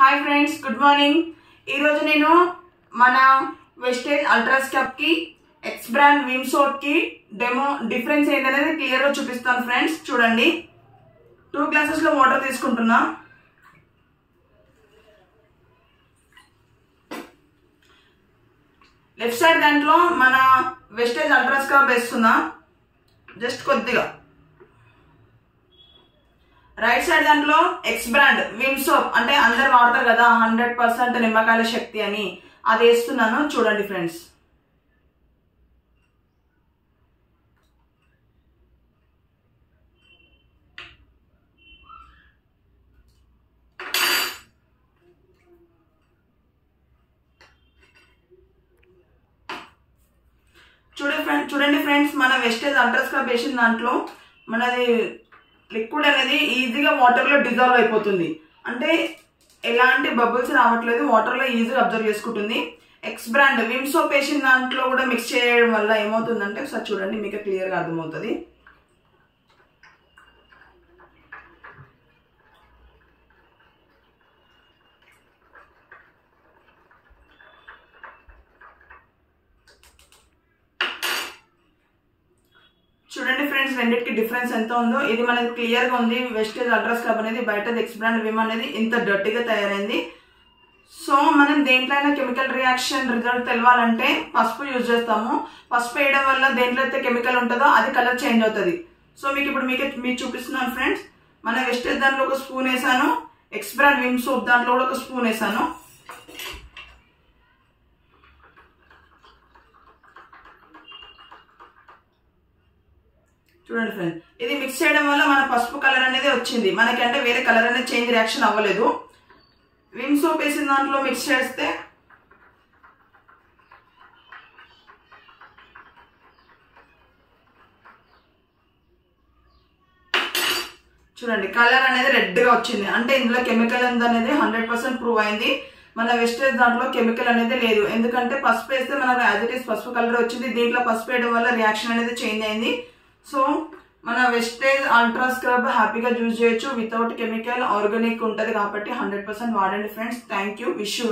Hi friends good morning ఈరోజు నేను మన వెస్టేజ్ అల్ట్రాస్కి ఎక్స్ బ్రాండ్ విమ్ సోప్కి డెమో డిఫరెన్స్ ఏంటనేది క్లియర్గా చూపిస్తాను ఫ్రెండ్స్ చూడండి. టూ గ్లాసెస్లో వాటర్ తీసుకుంటున్నా. లెఫ్ట్ సైడ్ దాంట్లో మన వెస్టేజ్ అల్ట్రాస్ వేస్తున్నా. జస్ట్ కొద్దిగా. రైట్ సైడ్ దాంట్లో ఎక్స్ బ్రాండ్ విమ్ సోప్ అంటే అందరు వాడతారు కదా హండ్రెడ్ పర్సెంట్ నిమ్మకాయల శక్తి అని. అది వేస్తున్నాను. చూడండి ఫ్రెండ్స్ చూడండి ఫ్రెండ్స్ చూడండి ఫ్రెండ్స్ మన వెస్టేజ్ అల్ట్రా స్క్రబ్ వేసిన దాంట్లో మనది లిక్విడ్ అనేది ఈజీగా వాటర్లో డిజాల్వ్ అయిపోతుంది. అంటే ఎలాంటి బబుల్స్ రావట్లేదు వాటర్లో ఈజీగా అబ్జర్వ్ చేసుకుంటుంది. ఎక్స్ బ్రాండ్ విమ్ పేషెంట్ దాంట్లో కూడా మిక్స్ చేయడం వల్ల ఏమవుతుందంటే ఒకసారి చూడండి మీకు క్లియర్గా అర్థమవుతుంది. బ్రాండ్స్ రెండింటికి డిఫరెన్స్ ఎంత ఉందో ఇది మనకి క్లియర్గా ఉంది. వెస్టేజ్ అడ్రస్ క్లబ్ అనేది బయట ఎక్స్ బ్రాండ్ విమ్ అనేది ఇంత డర్టీగా తయారైంది. సో మనం దేంట్లైనా కెమికల్ రియాక్షన్ రిజల్ట్ తెలవాలంటే పసుపు యూజ్ చేస్తాము. పసుపు వేయడం వల్ల దేంట్లో అయితే కెమికల్ ఉంటుందో అది కలర్ చేంజ్ అవుతుంది. సో మీకు ఇప్పుడు మీకు మీకు చూపిస్తున్నాను ఫ్రెండ్స్ మన వెస్టేజ్ దాంట్లో ఒక స్పూన్ వేసాను. ఎక్స్ బ్రాండ్ విమ్ సోప్ దాంట్లో కూడా ఒక స్పూన్ వేసాను. చూడండి ఫ్రెండ్స్ ఇది మిక్స్ చేయడం వల్ల మన పసుపు కలర్ అనేది వచ్చింది. మనకి అంటే వేరే కలర్ అనేది చేంజ్ రియాక్షన్ అవ్వలేదు. విమ్ సోప్ వేసిన దాంట్లో మిక్స్ చేస్తే చూడండి కలర్ అనేది రెడ్గా వచ్చింది. అంటే ఇందులో కెమికల్ అనేది హండ్రెడ్ పర్సెంట్ ప్రూవ్ అయింది. మన వెస్టేజ్ దాంట్లో కెమికల్ అనేది లేదు. ఎందుకంటే పసుపు వేస్తే మనకు యాజ్ ఇట్ ఈస్ పసుపు కలర్ వచ్చింది. దీంట్లో పసుపు వేయడం వల్ల రియాక్షన్ అనేది చేంజ్ అయింది. సో మన వెస్టేజ్ అల్ట్రా స్క్రబ్ హ్యాపీగా యూజ్ చేయొచ్చు. వితౌట్ కెమికల్ ఆర్గానిక్ ఉంటుంది కాబట్టి హండ్రెడ్ పర్సెంట్ వాడండి friends thank you wish you